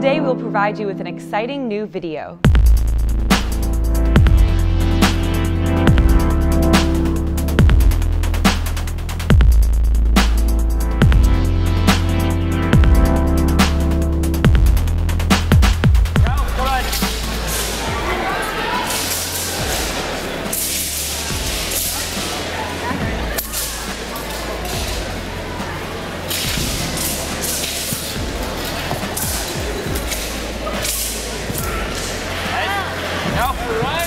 Today we'll provide you with an exciting new video. Chào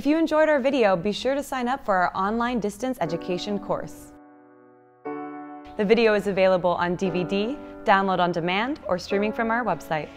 If you enjoyed our video, be sure to sign up for our online distance education course. The video is available on DVD, download on demand, or streaming from our website.